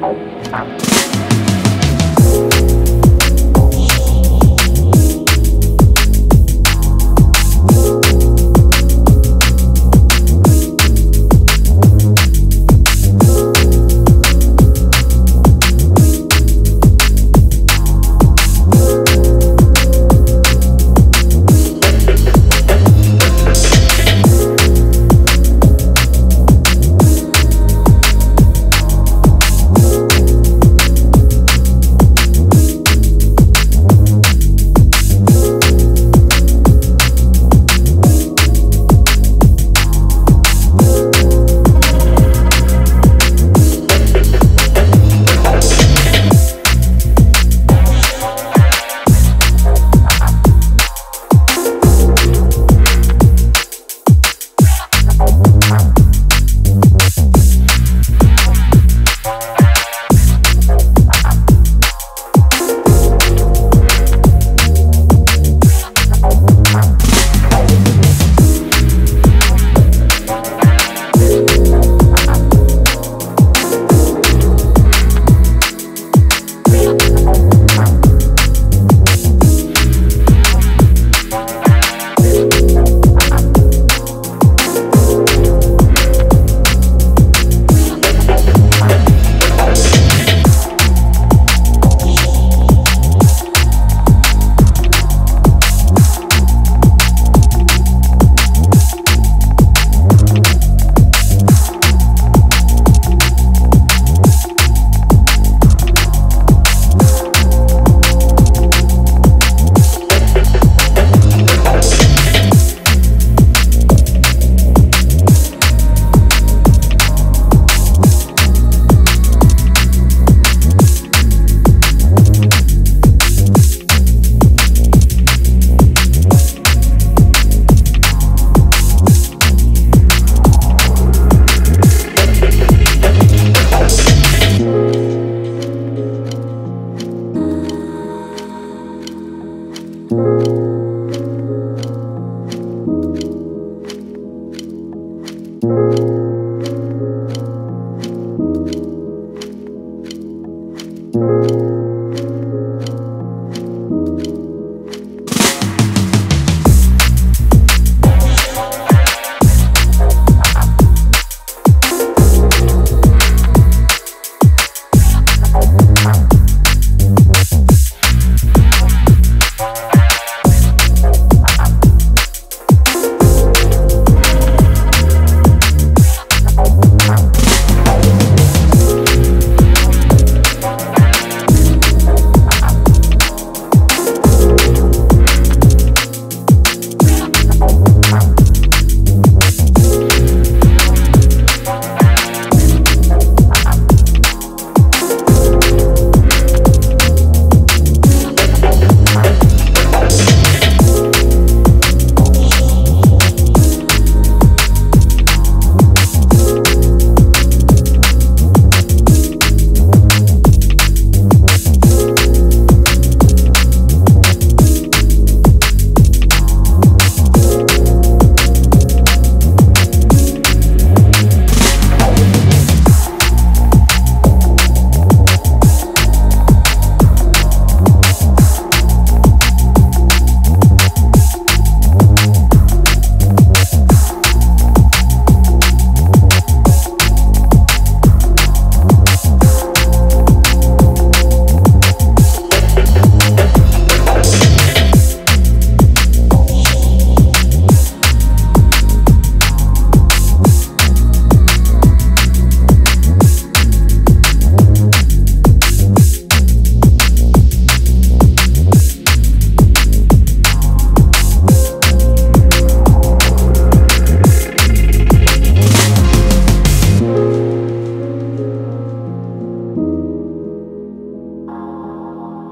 好。